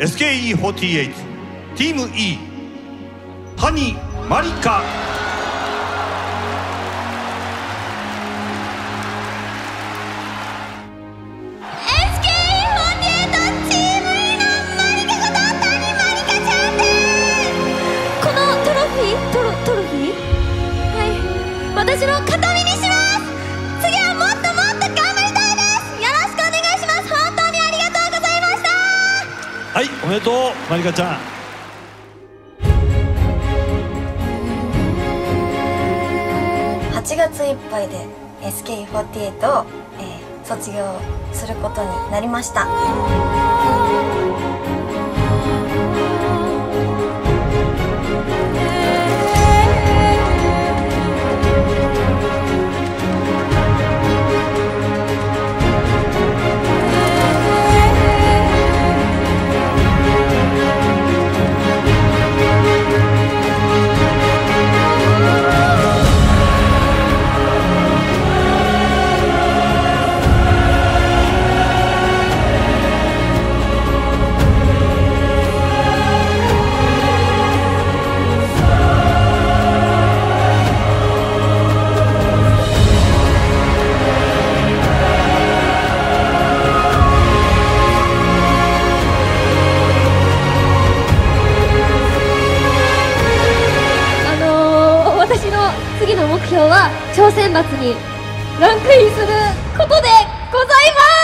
SKE48 チーム E 谷まりかはいおめでとう。まりかちゃん。8月いっぱいで SK48 を、えー、卒業することになりましたの目標は挑戦罰にランクインすることでございます。